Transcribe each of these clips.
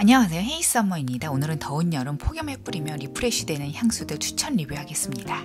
안녕하세요 헤이썸머입니다. 오늘은 더운 여름 폭염에 뿌리며 refresh되는 향수들 추천 리뷰하겠습니다.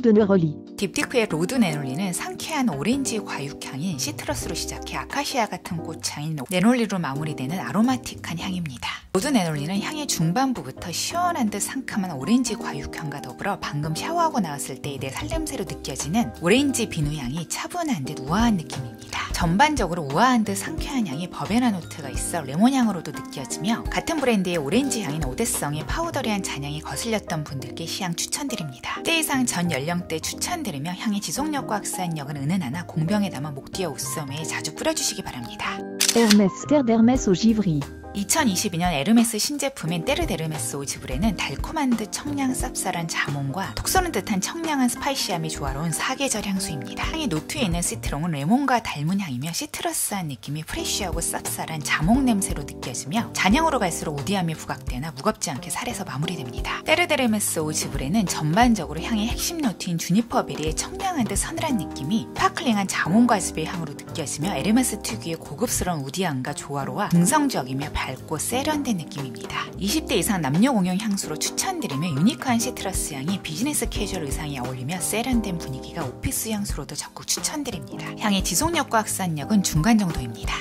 De Neroli. 딥티크의 L'Eau de Néroli는 상쾌한 오렌지 과육향인 시트러스로 시작해 아카시아 같은 꽃향인 neroli로 마무리되는 aromatic한 향입니다. L'Eau de Néroli는 향의 중반부부터 시원한 듯 상큼한 오렌지 과육향과 더불어 방금 샤워하고 나왔을 때의 내 살냄새로 느껴지는 오렌지 비누 향이 차분한 듯 우아한 느낌입니다. 전반적으로 우아한 듯 상쾌한 향이 버베나 노트가 있어 레몬 향으로도 느껴지며 같은 브랜드의 오렌지 향인 오데성의 파우더리한 잔향이 거슬렸던 분들께 시향 추천드립니다. 때 이상 전 연령대 추천드리며 향의 지속력과 확산력은 은은하나 공병에 담아 목 뒤와 옷소매에 자주 뿌려주시기 바랍니다. Hermès Terre d'Hermès Eau Givrée. 2022년 에르메스 신제품인 Terre d'Hermès Eau Givrée는 달콤한 듯 청량 쌉쌀한 자몽과 톡 쏘는 듯한 청량한 spicy함이 조화로운 사계절 향수입니다. 향의 노트에 있는 citron은 레몬과 닮은 향이며 시트러스한 느낌이 fresh하고 쌉쌀한 자몽 냄새로 느껴지며 잔향으로 갈수록 woody함이 부각되나 무겁지 않게 살에서 마무리됩니다. Terre d'Hermès Eau Givrée는 전반적으로 향의 핵심 노트인 juniper berry의 청량한 듯 서늘한 느낌이 sparkling한 자몽 과 즙의 향으로 느껴지며 에르메스 특유의 고급스러운 woody함과 조화로와 중성적이며 밝고 세련된 느낌입니다. 20대 이상 남녀 공용 향수로 추천드리며 unique한 시트러스 향이 비즈니스 캐주얼 의상에 어울리며 세련된 분위기가 오피스 향수로도 적극 추천드립니다. 향의 지속력과 확산력은 중간 정도입니다.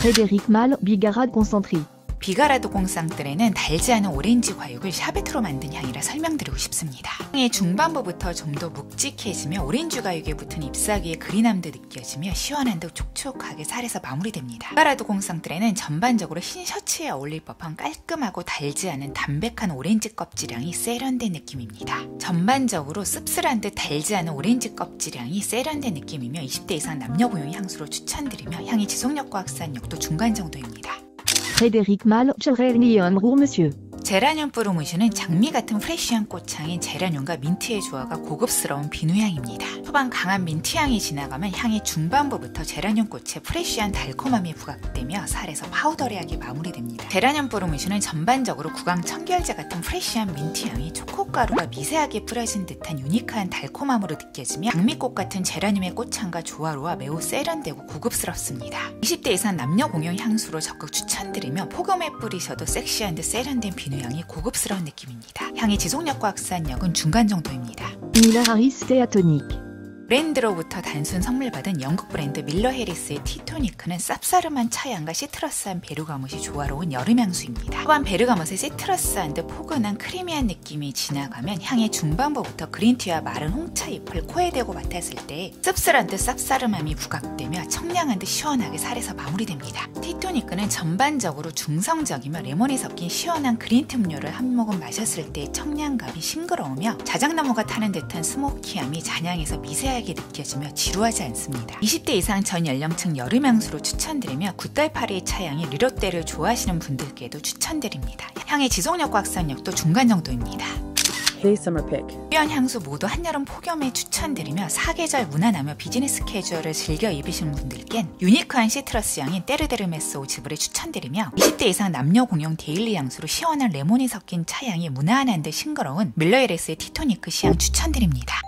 Frédéric Malle Bigarade. Bigarade Concentrée는 달지 않은 오렌지 과육을 샤베트로 만든 향이라 설명드리고 싶습니다. 향의 중반부부터 좀 더 묵직해지며 오렌지 과육에 붙은 잎사귀의 green함도 느껴지며 시원한 듯 촉촉하게 살에서 마무리됩니다. Bigarade Concentrée는 전반적으로 흰 셔츠에 어울릴 법한 깔끔하고 달지 않은 담백한 오렌지 껍질향이 세련된 느낌입니다. 전반적으로 씁쓸한 듯 달지 않은 오렌지 껍질향이 세련된 느낌이며 20대 이상 남녀 공용 향수로 추천드리며 향의 지속력과 확산력도 중간 정도입니다. Frédéric Malle Géranium Pour Monsieur. Géranium Pour Monsieur는 장미 같은 fresh한 꽃향인 제라늄과 민트의 조화가 고급스러운 비누향입니다. 초반 강한 민트향이 지나가면 향의 중반부부터 제라늄 꽃의 fresh한 달콤함이 부각되며 살에서 powdery하게 마무리됩니다. Géranium Pour Monsieur는 전반적으로 구강 청결제 같은 fresh한 민트향이 초코가루가 미세하게 뿌려진 듯한 unique한 달콤함으로 느껴지며 장미꽃 같은 제라늄의 꽃향과 조화로와 매우 세련되고 고급스럽습니다. 20대 이상 남녀 공용 향수로 적극 추천드리며 폭염에 뿌리셔도 섹시한 듯 세련된 비누 향이 고급스러운 느낌입니다. 향의 지속력과 확산력은 중간 정도입니다. Harris Tea Tonique. 브랜드로부터 단순 선물 받은 영국 브랜드 밀러 해리스의 Tea Tonique는 쌉싸름한 차향과 시트러스한 베르가못이 조화로운 여름 향수입니다. 또한 베르가못의 시트러스한 듯 포근한 creamy한 느낌이 지나가면 향의 중반부부터 green tea와 마른 홍차 잎을 코에 대고 맡았을 때 씁쓸한 듯 쌉싸름함이 부각되며 청량한 듯 시원하게 살에서 마무리됩니다. Tea Tonique는 전반적으로 중성적이며 레몬이 섞인 시원한 green tea 음료를 한 모금 마셨을 때 청량감이 싱그러우며 자작나무가 타는 듯한 smoky함이 잔향에서 미세하게 느껴지며 지루하지 않습니다. 20대 이상 전 연령층 여름 향수로 추천드리며 구딸파리의 차향인 L'Île au Thé를 좋아하시는 분들께도 추천드립니다. 향의 지속력과 확산력도 중간 정도입니다. Hey Summer Pick. 향수 모두 한여름 폭염에 추천드리며 사계절 무난하며 비즈니스 캐주얼을 즐겨 입으시는 분들겐 unique한 시트러스 향인 Terre d'Hermès Eau Givrée를 추천드리며 20대 이상 남녀 공용 daily 향수로 시원한 레몬이 섞인 차향이 무난한 듯 싱그러운 밀러 해리스의 Tea Tonique 시향 추천드립니다.